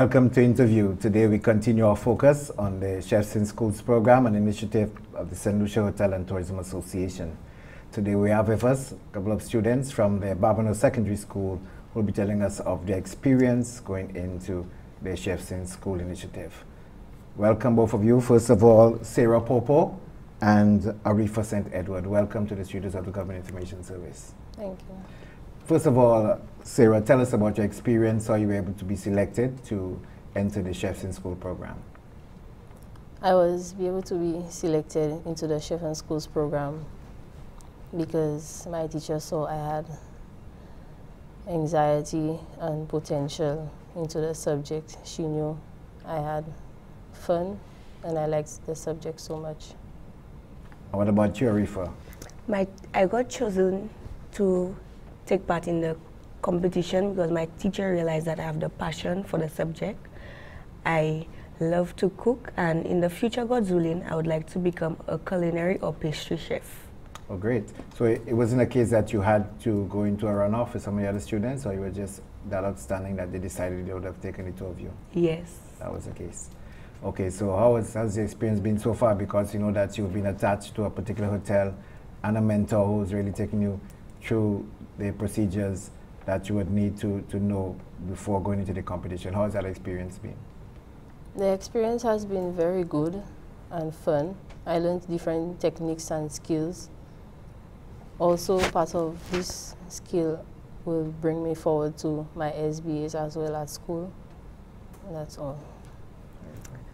Welcome to Interview. Today we continue our focus on the Chefs in Schools program, an initiative of the St. Lucia Hotel and Tourism Association. Today we have with us a couple of students from the Babonneau Secondary School who will be telling us of their experience going into the Chefs in School initiative. Welcome both of you. First of all, Sarah Popo and Arifa St. Edward. Welcome to the studios of the Government Information Service. Thank you. First of all, Sarah, tell us about your experience, how you were able to be selected to enter the Chefs in School program. I was be able to be selected into the Chef in Schools program because my teacher saw I had anxiety and potential into the subject. She knew I had fun and I liked the subject so much. What about you, Arifa? My, I got chosen to take part in the competition because my teacher realized that I have the passion for the subject. I love to cook and in the future, God's willing, I would like to become a culinary or pastry chef. Oh, great. So it, it wasn't a case that you had to go into a runoff with some of the other students, or you were just that outstanding that they decided they would have taken the two of you? Yes. That was the case. Okay, so how has, has the experience been so far? Because you know that you've been attached to a particular hotel and a mentor who's really taking you through the procedures that you would need to, to know before going into the competition. How has that experience been? The experience has been very good and fun. I learned different techniques and skills. Also, part of this skill will bring me forward to my SBAs as well at school. And that's all.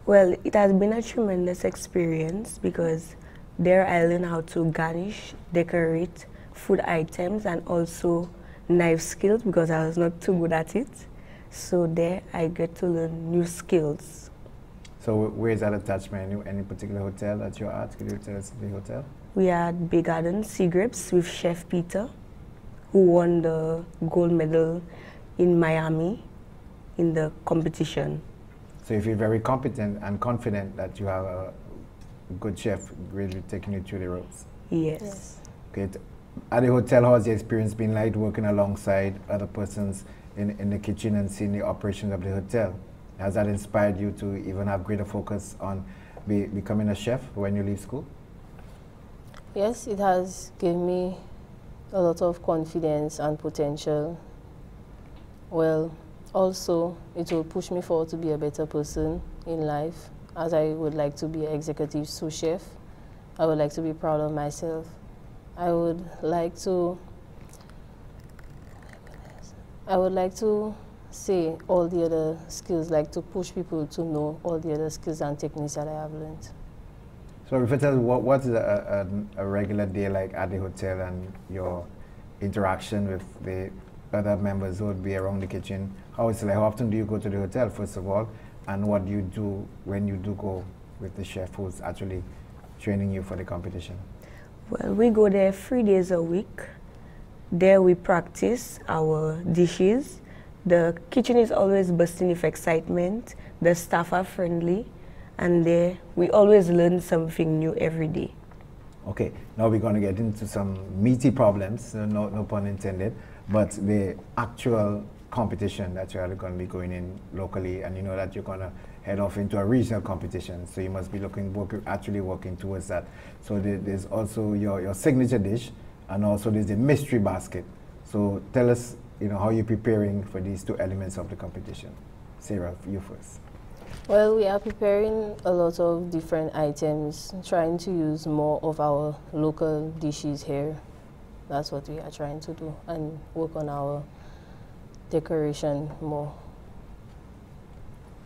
Well, it has been a tremendous experience because there I learned how to garnish, decorate food items and also knife skills because I was not too good at it. So there I get to learn new skills. So where is that attachment? Any, any particular hotel that you're at? Could you tell us the hotel? We are at Bay Garden Sea Grapes with Chef Peter, who won the gold medal in Miami in the competition. So you feel very competent and confident that you have a good chef really taking you through the ropes? Yes. Yes. Okay. At the hotel, how's the experience been like working alongside other persons in, in the kitchen and seeing the operations of the hotel? Has that inspired you to even have greater focus on be, becoming a chef when you leave school? Yes, it has given me a lot of confidence and potential. Well, also, it will push me forward to be a better person in life, as I would like to be an executive sous chef. I would like to be proud of myself. I would like to I would like to say all the other skills, like to push people to know all the other skills and techniques that I have learned. So if what, what is a, a, a regular day like at the hotel and your interaction with the other members who would be around the kitchen, how is it like? How often do you go to the hotel, first of all? And what do you do when you do go with the chef who's actually training you for the competition? Well, we go there three days a week. There we practice our dishes. The kitchen is always bursting with excitement. The staff are friendly. And there we always learn something new every day. Okay, now we're going to get into some meaty problems, no, no, pun intended, but the actual competition that you're going to be going in locally, and you know that you're going to head off into a regional competition, so you must be looking, work, actually working towards that. So there, there's also your, your signature dish, and also there's the mystery basket. So tell us, you know, how you're preparing for these two elements of the competition. Sarah, you first. Well, we are preparing a lot of different items, trying to use more of our local dishes here. That's what we are trying to do and work on our decoration more.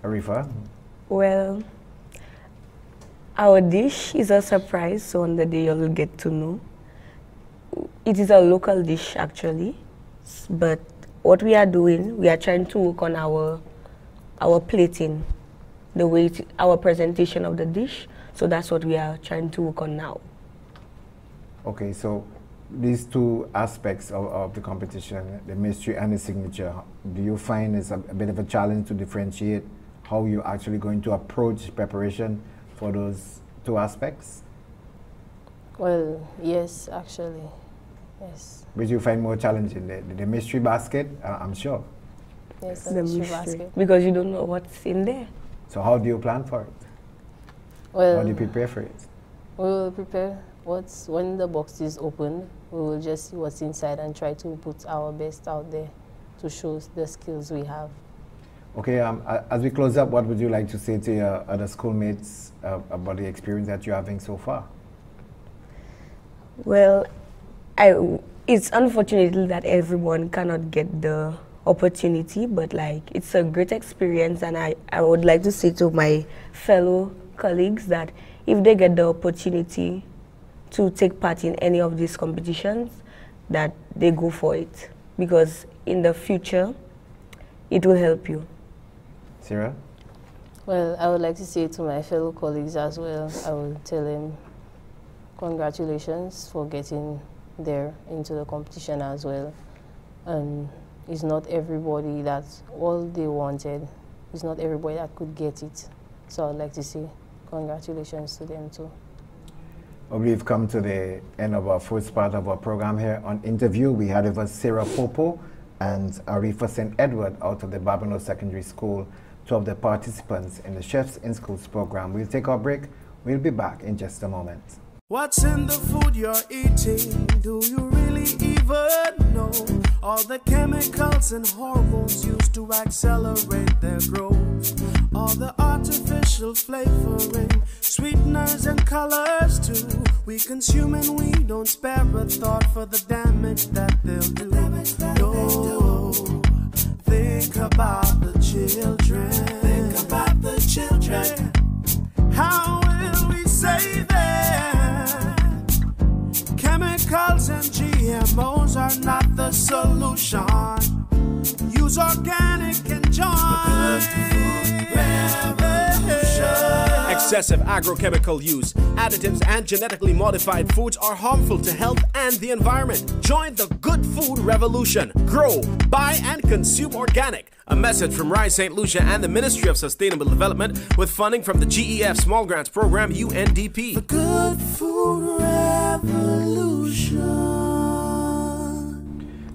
Arifa? Well, our dish is a surprise, so on the day you'll get to know. It is a local dish actually, but what we are doing, we are trying to work on our our plating, the way it, our presentation of the dish. So that's what we are trying to work on now. Okay, so these two aspects of, of the competition, the mystery and the signature, do you find it's a, a bit of a challenge to differentiate how you're actually going to approach preparation for those two aspects? Well, yes, actually, yes. Which you find more challenging, the, the mystery basket, uh, I'm sure. Yes, the mystery mystery. basket. Because you don't know what's in there. So how do you plan for it? Well, how do you prepare for it? we will prepare what's when the box is opened. We will just see what's inside and try to put our best out there to show the skills we have. Okay, um, as we close up, what would you like to say to your other schoolmates uh, about the experience that you're having so far? Well, I, it's unfortunately that everyone cannot get the opportunity, but like it's a great experience, and I, I would like to say to my fellow colleagues that if they get the opportunity to take part in any of these competitions, that they go for it because in the future it will help you. Sarah? Well, I would like to say to my fellow colleagues as well, I will tell them congratulations for getting there into the competition as well. And it's not everybody that's all they wanted. It's not everybody that could get it. So I'd like to say congratulations to them too. We've come to the end of our first part of our program here on interview. We had with us Sarah Popo and Arifa St. Edward out of the Babonneau Secondary School, two of the participants in the Chefs in Schools program. We'll take our break. We'll be back in just a moment. What's in the food you're eating? Do you really even know? All the chemicals and hormones used to accelerate their growth. All the artificial flavoring, sweeteners and colors too. We consume and we don't spare a thought for the damage that they'll do. No, think about the children. Think about the children. How Chemicals and GMOs are not the solution. Use organic and join. Excessive agrochemical use, additives, and genetically modified foods are harmful to health and the environment. Join the good food revolution. Grow, buy, and consume organic. A message from Rise St. Lucia and the Ministry of Sustainable Development with funding from the GEF Small Grants Program UNDP. Good food revolution.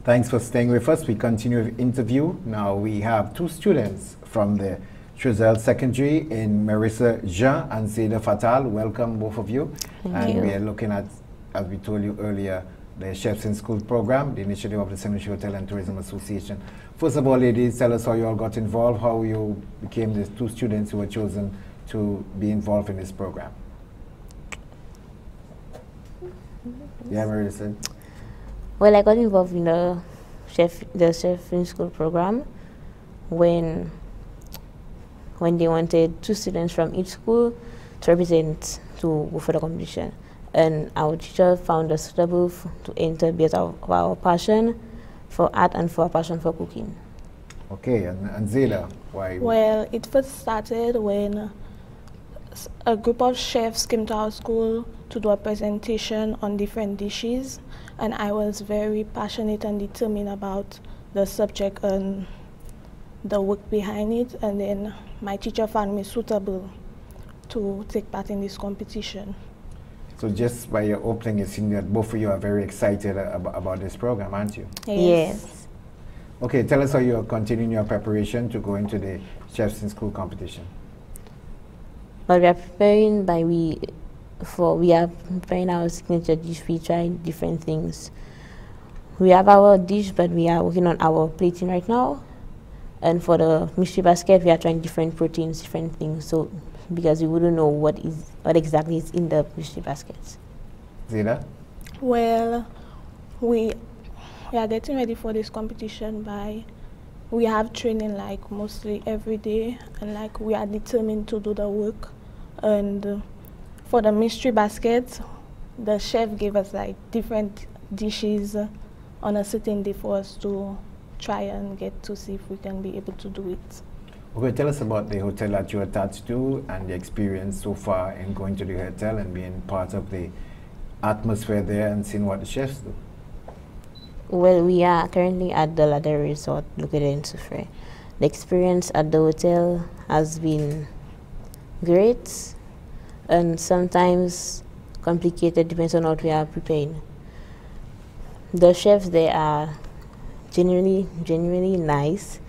Thanks for staying with us. We continue with interview. Now we have two students from the Choiseul Secondary in Marissa Jean and Zeda Fatal. Welcome, both of you. and you. we are looking at, as we told you earlier, the Chefs in School program, the initiative of the Cemetery Hotel and Tourism Association. First of all, ladies, tell us how you all got involved, how you became the two students who were chosen to be involved in this program. Yeah, Marissa. Well, I got involved in the chef the chef in school program when when they wanted two students from each school to represent to go for the competition, and our teacher found us suitable f- to enter because of our passion for art and for our passion for cooking. Okay, and, and Zeda, why? Well, it first started when uh, s- a group of chefs came to our school to do a presentation on different dishes, and I was very passionate and determined about the subject and the work behind it, and then my teacher found me suitable to take part in this competition. So just by your opening, it seems that both of you are very excited about, about this program, aren't you? Yes. Okay, tell us how you are continuing your preparation to go into the Chefs in School competition. But we are preparing by we for we are preparing our signature dish. We try different things. We have our dish, but we are working on our plating right now. And for the mystery basket, we are trying different proteins, different things. So because we wouldn't know what is what exactly is in the mystery baskets. Zeda? Well, we we are getting ready for this competition by we have training like mostly every day and like we are determined to do the work and uh, for the mystery basket the chef gave us like different dishes uh, on a certain day for us to try and get to see if we can be able to do it Okay, tell us about the hotel that you're attached to and the experience so far in going to the hotel and being part of the atmosphere there and seeing what the chefs do. Well, we are currently at the Ladera Resort located in Soufriere. The experience at the hotel has been great and sometimes complicated depends on what we are preparing. The chefs they are genuinely genuinely nice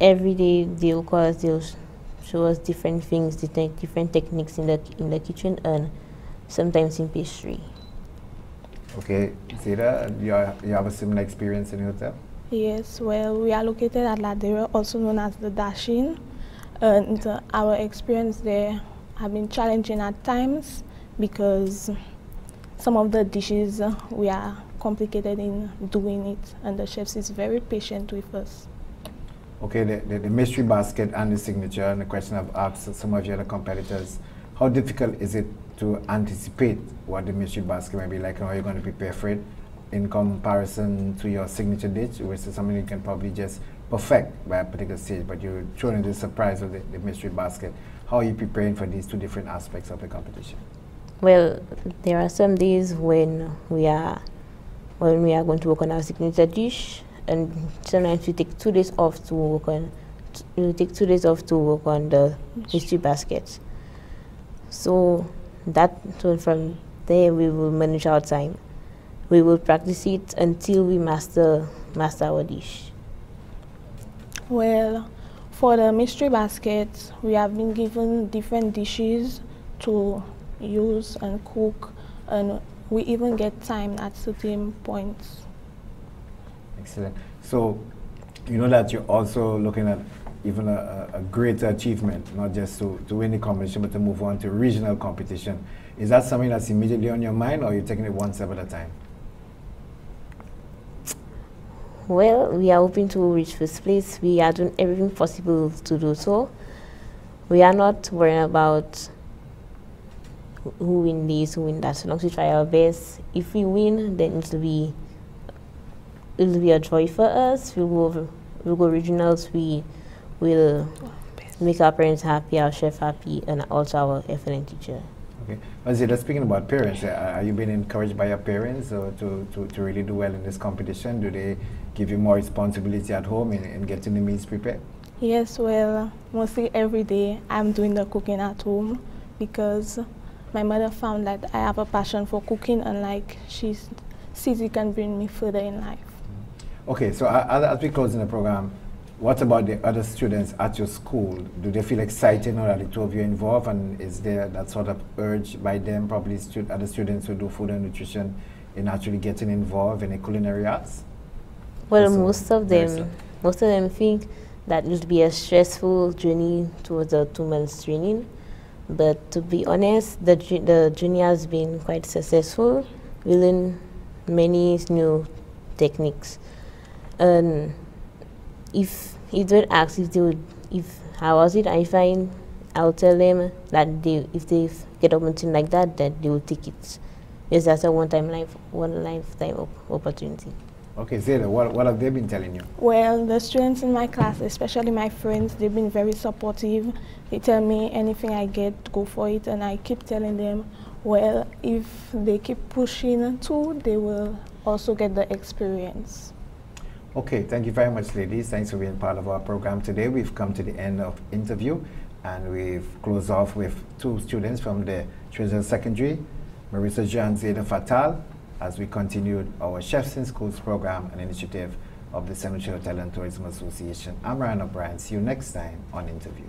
every day they'll call us, they'll show us different things, different techniques in the in the kitchen, and sometimes in pastry. Okay, Zeda, you, are, you have a similar experience in the hotel? Yes, well, we are located at Ladera, also known as the Dasheene, and uh, our experience there have been challenging at times because some of the dishes uh, we are complicated in doing it, and the chefs is very patient with us. Okay, the, the, the, mystery basket and the signature, and the question I've asked some of your other competitors, how difficult is it to anticipate what the mystery basket might be like and how you're going to prepare for it in comparison to your signature dish, which is something you can probably just perfect by a particular stage, but you're thrown into the surprise of the, the mystery basket. How are you preparing for these two different aspects of the competition? Well, there are some days when we are when we are going to work on our signature dish, and sometimes we take two days off to work on. We take two days off to work on the mystery baskets. So that so from there we will manage our time. We will practice it until we master master our dish. Well, for the mystery basket, we have been given different dishes to use and cook, and we even get time at certain points. Excellent. So, you know that you're also looking at even a, a, greater achievement, not just to, to win the competition, but to move on to regional competition. Is that something that's immediately on your mind, or are you taking it one step at a time? Well, we are hoping to reach first place. We are doing everything possible to do so. We are not worrying about who win this, who win that. So long as we try our best. If we win, then it will be it will be a joy for us. We'll go we'll go regionals. We will make our parents happy, our chef happy, and also our FNN teacher. Okay. Azida, speaking about parents, uh, are you being encouraged by your parents uh, to, to, to really do well in this competition? Do they give you more responsibility at home in, in getting the meals prepared? Yes, well, mostly every day I'm doing the cooking at home because my mother found that I have a passion for cooking and like she sees it can bring me further in life. Okay, so uh, as we close in the program, what about the other students at your school? Do they feel excited now that the two of you are involved and is there that sort of urge by them, probably stu other students who do food and nutrition, in actually getting involved in the culinary arts? Well, most of them, most of them think that it will be a stressful journey towards a two months training. But to be honest, the, the journey has been quite successful. We learn many new techniques. And if if they ask if they would if how was it I find I'll tell them that they if they get something like that that they will take it. Yes, that's a one time life one lifetime op opportunity. Okay, Zeda, what, what have they been telling you? Well, the students in my class, especially my friends, they've been very supportive. They tell me anything I get, go for it, and I keep telling them, well, if they keep pushing too, they will also get the experience. Okay, thank you very much, ladies. Thanks for being part of our program today. We've come to the end of interview, and we've closed off with two students from the Choiseul Secondary, Marissa Jean Zeda Fatal, as we continued our Chefs in Schools program, an initiative of the Cemetery Hotel and Tourism Association. I'm Ryan O'Brien. See you next time on Interview.